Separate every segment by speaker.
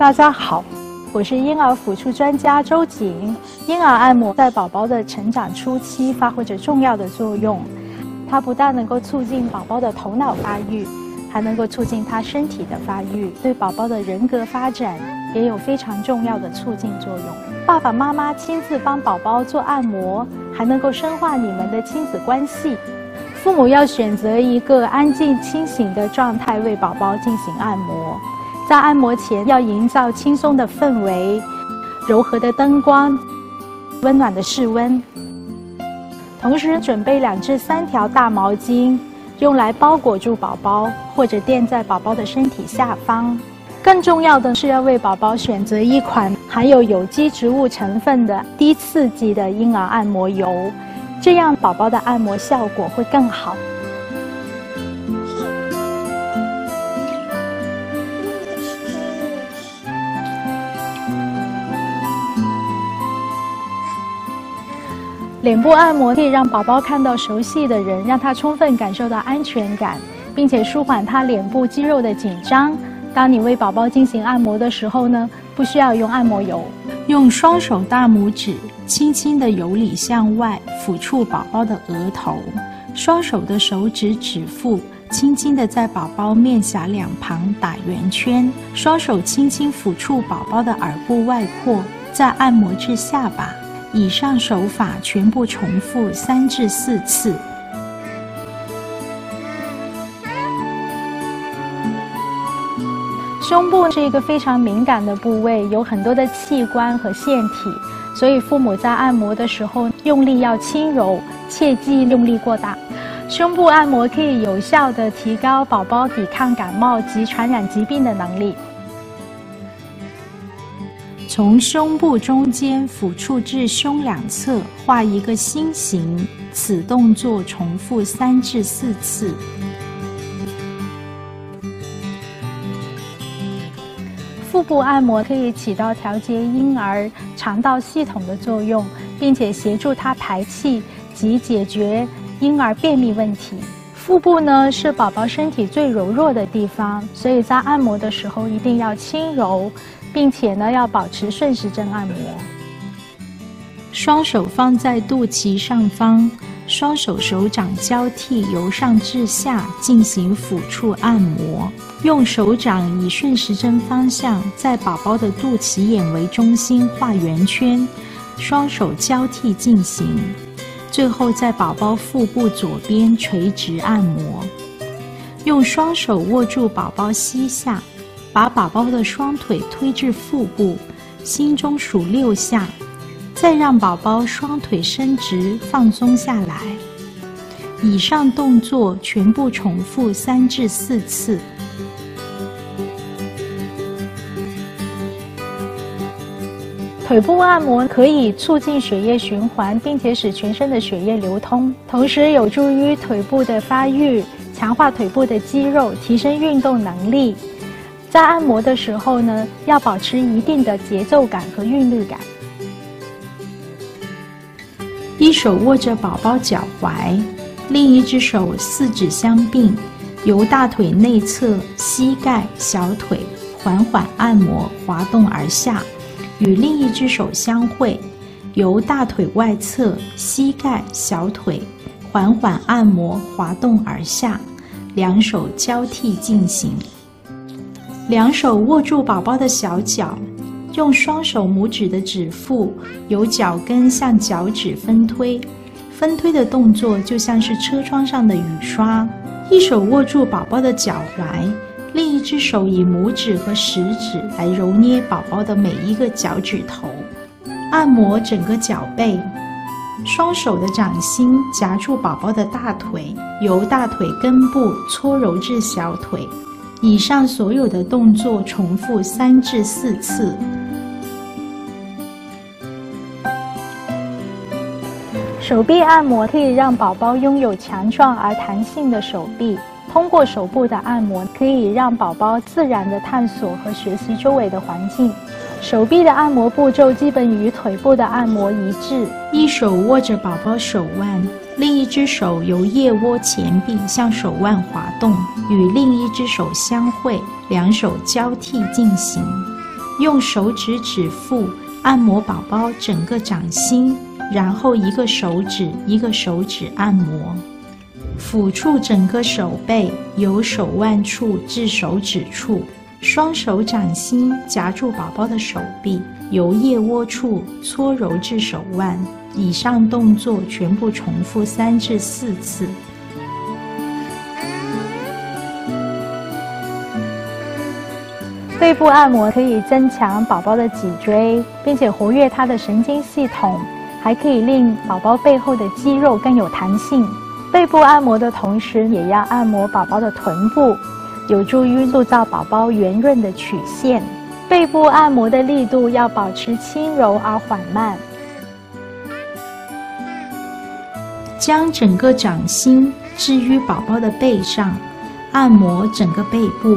Speaker 1: 大家好，我是婴儿抚触专家周瑾。婴儿按摩在宝宝的成长初期发挥着重要的作用，它不但能够促进宝宝的头脑发育，还能够促进他身体的发育，对宝宝的人格发展也有非常重要的促进作用。爸爸妈妈亲自帮宝宝做按摩，还能够深化你们的亲子关系。父母要选择一个安静清醒的状态为宝宝进行按摩。在按摩前要营造轻松的氛围，柔和的灯光，温暖的室温。同时准备两至三条大毛巾，用来包裹住宝宝，或者垫在宝宝的身体下方。更重要的是要为宝宝选择一款含有有机植物成分的低刺激的婴儿按摩油，这样宝宝的按摩效果会更好。脸部按摩可以让宝宝看到熟悉的人，让他充分感受到安全感，并且舒缓他脸部肌肉的紧张。当你为宝宝进行按摩的时候呢，不需要用按摩油，
Speaker 2: 用双手大拇指轻轻的由里向外抚触宝宝的额头，双手的手指指腹轻轻的在宝宝面颊两旁打圆圈，双手轻轻抚触宝宝的耳部外扩，再按摩至下巴。以上手法全部重复三至四次。
Speaker 1: 胸部是一个非常敏感的部位，有很多的器官和腺体，所以父母在按摩的时候用力要轻柔，切忌用力过大。胸部按摩可以有效的提高宝宝抵抗感冒及传染疾病的能力。
Speaker 2: 从胸部中间抚触至胸两侧，画一个心形。此动作重复三至四次。
Speaker 1: 腹部按摩可以起到调节婴儿肠道系统的作用，并且协助他排气及解决婴儿便秘问题。腹部呢是宝宝身体最柔弱的地方，所以在按摩的时候一定要轻柔。并且呢，要保持顺时针按摩。
Speaker 2: 双手放在肚脐上方，双手手掌交替由上至下进行抚触按摩。用手掌以顺时针方向在宝宝的肚脐眼为中心画圆圈，双手交替进行。最后在宝宝腹部左边垂直按摩。用双手握住宝宝膝下。把宝宝的双腿推至腹部，心中数六下，再让宝宝双腿伸直放松下来。以上动作全部重复三至四次。
Speaker 1: 腿部按摩可以促进血液循环，并且使全身的血液流通，同时有助于腿部的发育，强化腿部的肌肉，提升运动能力。在按摩的时候呢，要保持一定的节奏感和韵律感。
Speaker 2: 一手握着宝宝脚踝，另一只手四指相并，由大腿内侧、膝盖、小腿缓缓按摩滑动而下，与另一只手相会，由大腿外侧、膝盖、小腿缓缓按摩滑动而下，两手交替进行。两手握住宝宝的小脚，用双手拇指的指腹由脚跟向脚趾分推，分推的动作就像是车窗上的雨刷。一手握住宝宝的脚踝，一只手以拇指和食指来揉捏宝宝的每一个脚趾头，按摩整个脚背。双手的掌心夹住宝宝的大腿，由大腿根部搓揉至小腿。以上所有的动作重复三至四次。
Speaker 1: 手臂按摩可以让宝宝拥有强壮而弹性的手臂。通过手部的按摩，可以让宝宝自然的探索和学习周围的环境。手臂的按摩步骤基本与腿部的按摩一致。
Speaker 2: 一手握着宝宝手腕，另一只手由腋窝前臂向手腕滑动，与另一只手相会，两手交替进行。用手指指腹按摩宝宝整个掌心，然后一个手指一个手指按摩，抚触整个手背，由手腕处至手指处。双手掌心夹住宝宝的手臂，由腋窝处搓揉至手腕。以上动作全部重复三至四次。
Speaker 1: 背部按摩可以增强宝宝的脊椎，并且活跃他的神经系统，还可以令宝宝背后的肌肉更有弹性。背部按摩的同时，也要按摩宝宝的臀部。有助于塑造宝宝圆润的曲线。背部按摩的力度要保持轻柔而缓慢。
Speaker 2: 将整个掌心置于宝宝的背上，按摩整个背部，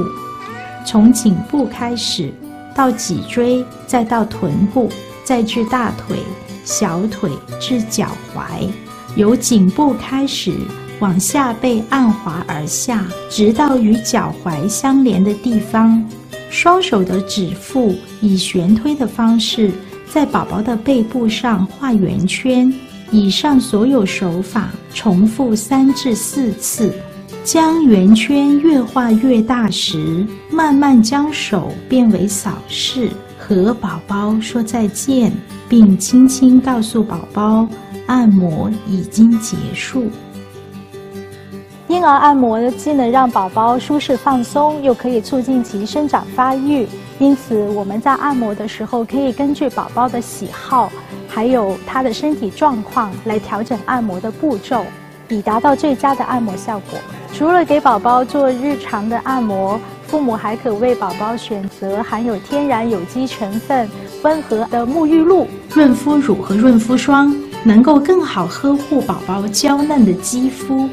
Speaker 2: 从颈部开始，到脊椎，再到臀部，再至大腿、小腿至脚踝，由颈部开始。往下背按滑而下，直到与脚踝相连的地方。双手的指腹以旋推的方式，在宝宝的背部上画圆圈。以上所有手法重复三至四次。将圆圈越画越大时，慢慢将手变为扫视，和宝宝说再见，并轻轻告诉宝宝，按摩已经结束。
Speaker 1: 婴儿按摩既能让宝宝舒适放松，又可以促进其生长发育。因此，我们在按摩的时候，可以根据宝宝的喜好，还有他的身体状况来调整按摩的步骤，以达到最佳的按摩效果。除了给宝宝做日常的按摩，父母还可为宝宝选择含有天然有机成分、温和的沐浴露、
Speaker 2: 润肤乳和润肤霜，能够更好呵护宝宝娇嫩的肌肤。